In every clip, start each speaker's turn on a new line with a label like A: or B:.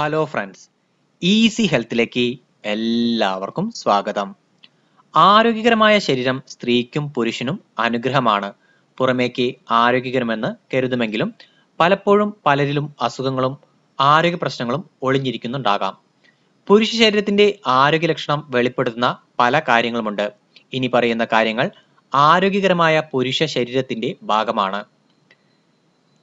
A: Hello friends easy ഹെൽത്തിലേക്ക് എല്ലാവർക്കും സ്വാഗതം. ആരോഗ്യകരമായ ശരീരം സ്ത്രീക്കും പുരുഷനും അനുഗ്രഹമാണ്. പുറമേക്ക് ആരോഗ്യകരമെന്ന് കരുതുമെങ്കിലും പലപ്പോഴും പലരിലും അസുഖങ്ങളും ആരോഗ്യ പ്രശ്നങ്ങളും ഒളിഞ്ഞിരിക്കുന്നുണ്ടാകാം. പുരുഷ ശരീരത്തിന്റെ ആരോഗ്യ ലക്ഷണം വെളിപ്പെടുത്തുന്ന പല കാര്യങ്ങളുമുണ്ട്. ഇനി പറയുന്ന കാര്യങ്ങൾ ആരോഗ്യകരമായ പുരുഷ ശരീരത്തിന്റെ ഭാഗമാണ്.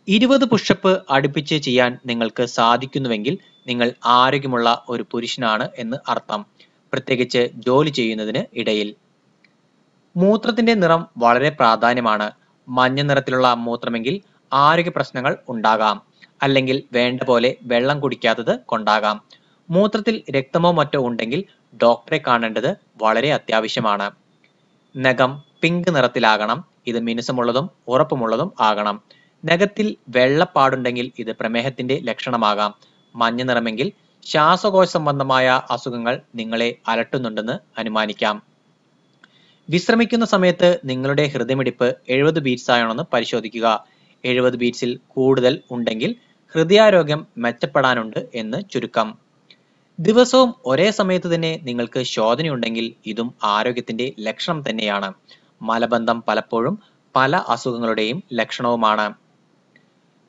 A: ഇരുപത് പുഷപ്പ് അടുപ്പിച്ച് ചെയ്യാൻ നിങ്ങൾക്ക് സാധിക്കുന്നുവെങ്കിൽ നിങ്ങൾ ആരോഗ്യമുള്ള ഒരു പുരുഷനാണ് എന്ന് അർത്ഥം. പ്രത്യേകിച്ച് ജോലി ചെയ്യുന്നതിന് ഇടയിൽ. മൂത്രത്തിന്റെ നിറം വളരെ പ്രാധാന്യമാണ്. മഞ്ഞ നിറത്തിലുള്ള മൂത്രമെങ്കിൽ ആരോഗ്യ പ്രശ്നങ്ങൾ ഉണ്ടാകാം. അല്ലെങ്കിൽ വേണ്ട പോലെ വെള്ളം കുടിക്കാത്തത് കൊണ്ടാകാം. മൂത്രത്തിൽ രക്തമോ മറ്റോ ഉണ്ടെങ്കിൽ ഡോക്ടറെ കാണേണ്ടത് വളരെ അത്യാവശ്യമാണ്. നഖം പിങ്ക് നിറത്തിലാകണം. ഇത് മിനുസമുള്ളതും ഉറപ്പുമുള്ളതും ആകണം. നഖത്തിൽ വെള്ളപ്പാടുണ്ടെങ്കിൽ ഇത് പ്രമേഹത്തിന്റെ ലക്ഷണമാകാം. മഞ്ഞ നിറമെങ്കിൽ ശ്വാസകോശ സംബന്ധമായ അസുഖങ്ങൾ നിങ്ങളെ അലട്ടുന്നുണ്ടെന്ന് അനുമാനിക്കാം. വിശ്രമിക്കുന്ന സമയത്ത് നിങ്ങളുടെ ഹൃദയമിടിപ്പ് എഴുപത് ബീറ്റ്സ് ആണോന്ന് പരിശോധിക്കുക. എഴുപത് ബീറ്റ്സിൽ കൂടുതൽ ഉണ്ടെങ്കിൽ ഹൃദയാരോഗ്യം മെച്ചപ്പെടാനുണ്ട് എന്ന് ചുരുക്കം. ദിവസവും ഒരേ സമയത്ത് തന്നെ നിങ്ങൾക്ക് ശോധനയുണ്ടെങ്കിൽ ഇതും ആരോഗ്യത്തിന്റെ ലക്ഷണം തന്നെയാണ്. മലബന്ധം പലപ്പോഴും പല അസുഖങ്ങളുടെയും ലക്ഷണവുമാണ്.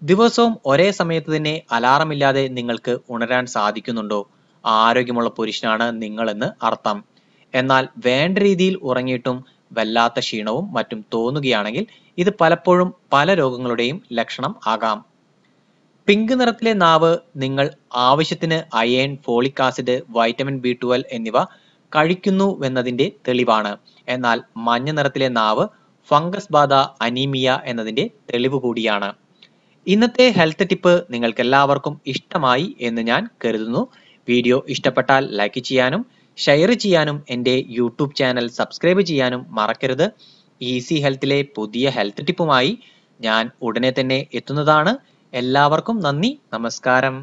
A: ദിവസവും ഒരേ സമയത്ത് തന്നെ അലാറമില്ലാതെ നിങ്ങൾക്ക് ഉണരാൻ സാധിക്കുന്നുണ്ടോ? ആരോഗ്യമുള്ള പുരുഷനാണ് നിങ്ങളെന്ന് അർത്ഥം. എന്നാൽ വേണ്ട രീതിയിൽ ഉറങ്ങിയിട്ടും വല്ലാത്ത ക്ഷീണവും മറ്റും തോന്നുകയാണെങ്കിൽ ഇത് പലപ്പോഴും പല രോഗങ്ങളുടെയും ലക്ഷണം ആകാം. പിങ്ക് നിറത്തിലെ നാവ് നിങ്ങൾ ആവശ്യത്തിന് iron folic acid vitamin B twelve എന്നിവ കഴിക്കുന്നുവെന്നതിന്റെ തെളിവാണ്. എന്നാൽ മഞ്ഞ നിറത്തിലെ നാവ് ഫംഗസ് ബാധ അനീമിയ എന്നതിന്റെ തെളിവ് കൂടിയാണ്. ഇന്നത്തെ ഹെൽത്ത് ടിപ്പ് നിങ്ങൾക്ക് എല്ലാവർക്കും ഇഷ്ടമായി എന്ന് ഞാൻ കരുതുന്നു. വീഡിയോ ഇഷ്ടപ്പെട്ടാൽ ലൈക്ക് ചെയ്യാനും ഷെയർ ചെയ്യാനും എന്റെ യൂട്യൂബ് ചാനൽ സബ്സ്ക്രൈബ് ചെയ്യാനും മറക്കരുത്. ഈസി ഹെൽത്തിലെ പുതിയ ഹെൽത്ത് ടിപ്പുമായി ഞാൻ ഉടനെ തന്നെ എത്തുന്നതാണ്. എല്ലാവർക്കും നന്ദി നമസ്കാരം.